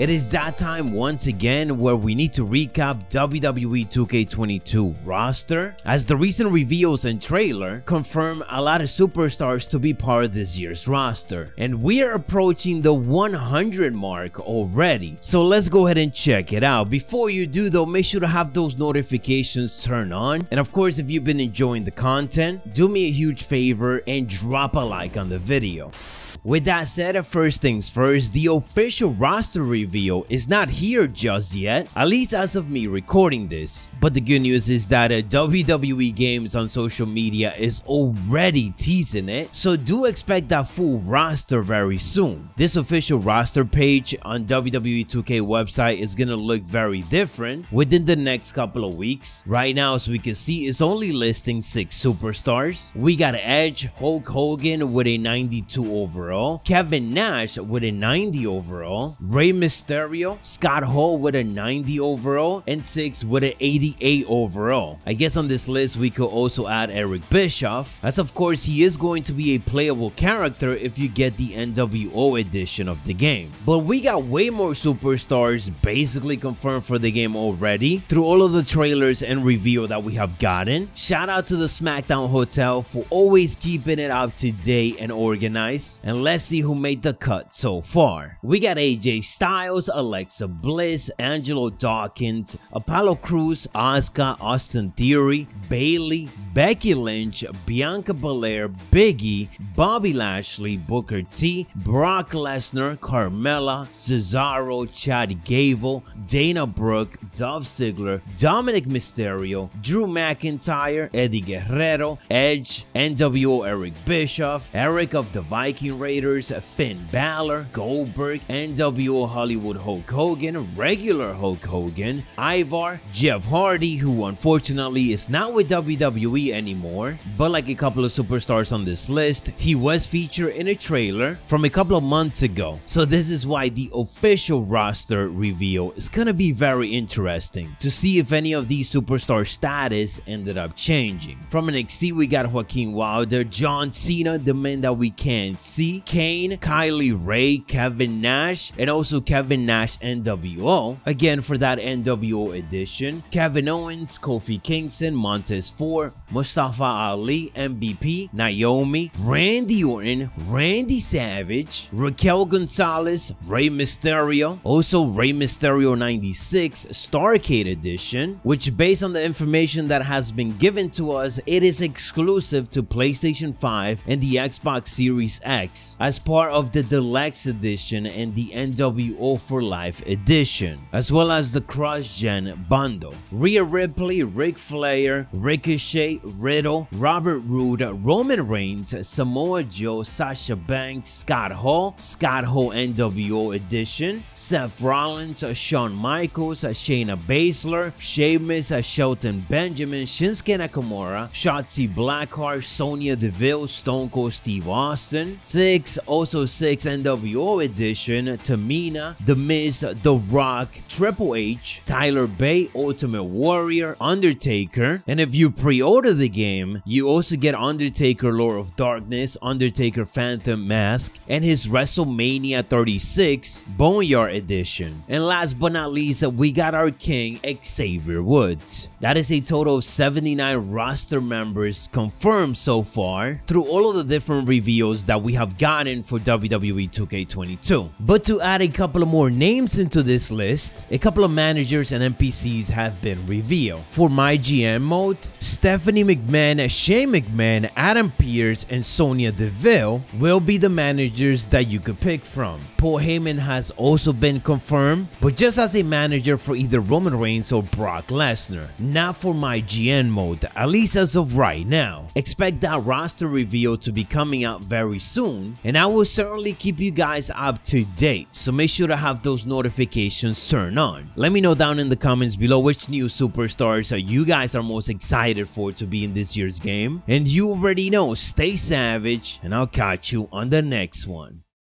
It is that time once again where we need to recap WWE 2K22 roster as the recent reveals and trailer confirm a lot of superstars to be part of this year's roster. And we are approaching the 100 mark already. So let's go ahead and check it out. Before you do though, make sure to have those notifications turned on. And of course, if you've been enjoying the content, do me a huge favor and drop a like on the video. With that said, first things first, the official roster reveal is not here just yet, at least as of me recording this. But the good news is that uh, WWE Games on social media is already teasing it, so do expect that full roster very soon. This official roster page on WWE 2K website is gonna look very different within the next couple of weeks. Right now, as we can see, it's only listing 6 superstars. We got Edge, Hulk Hogan with a 92 overall, overall, Kevin Nash with a 90 overall, Rey Mysterio, Scott Hall with a 90 overall, and Sting with an 88 overall. I guess on this list we could also add Eric Bischoff, as of course he is going to be a playable character if you get the NWO edition of the game. But we got way more superstars basically confirmed for the game already through all of the trailers and reveal that we have gotten. Shout out to the SmackDown Hotel for always keeping it up to date and organized. And let's see who made the cut so far. We got AJ Styles, Alexa Bliss, Angelo Dawkins, Apollo Crews, Asuka, Austin Theory, Bayley, Becky Lynch, Bianca Belair, Biggie, Bobby Lashley, Booker T, Brock Lesnar, Carmella, Cesaro, Chad Gable, Dana Brooke, Dolph Ziggler, Dominik Mysterio, Drew McIntyre, Eddie Guerrero, Edge, NWO Eric Bischoff, Erik of the Viking Raiders, Finn Balor, Goldberg, NWO Hollywood Hulk Hogan, regular Hulk Hogan, Ivar, Jeff Hardy, who unfortunately is not with WWE anymore, but like a couple of superstars on this list, he was featured in a trailer from a couple of months ago. So this is why the official roster reveal is gonna be very interesting to see if any of these superstar status ended up changing. From NXT, we got Joaquin Wilder, John Cena, the man that we can't see, Kane, Kay Lee Ray, Kevin Nash, and also Kevin Nash NWO. Again, for that NWO edition, Kevin Owens, Kofi Kingston, Montez Ford, Mustafa Ali, MVP, Naomi, Randy Orton, Randy Savage, Raquel Gonzalez, Rey Mysterio, also Rey Mysterio 96 Starcade edition, which based on the information that has been given to us, it is exclusive to PlayStation 5 and the Xbox Series X as part of the Deluxe edition and the NWO for Life edition, as well as the cross-gen bundle. Rhea Ripley, Ric Flair, Ricochet, Riddle, Robert Roode, Roman Reigns, Samoa Joe, Sasha Banks, Scott Hall, Scott Hall NWO edition, Seth Rollins, Shawn Michaels, Shayna Baszler, Sheamus, Shelton Benjamin, Shinsuke Nakamura, Shotzi Blackheart, Sonya Deville, Stone Cold Steve Austin, Sting, also Sting NWO edition, Tamina, The Miz, The Rock, Triple H, Tyler Bate, Ultimate Warrior, Undertaker, and if you pre-order the game, you also get Undertaker Lord of Darkness, Undertaker Phantom Mask, and his WrestleMania 36 Boneyard edition. And last but not least, we got our king Xavier Woods. That is a total of 79 roster members confirmed so far through all of the different reveals that we have gotten for WWE 2K22. But to add a couple of more names into this list, a couple of managers and NPCs have been revealed. For my GM mode, Stephanie McMahon, Shane McMahon, Adam Pearce, and Sonya Deville will be the managers that you could pick from. Paul Heyman has also been confirmed, but just as a manager for either Roman Reigns or Brock Lesnar, not for my GM mode, at least as of right now. Expect that roster reveal to be coming out very soon, and I will certainly keep you guys up to date, so make sure to have those notifications turned on. Let me know down in the comments below which new superstars you guys are most excited for to be in this year's game, and you already know, stay savage, and I'll catch you on the next one.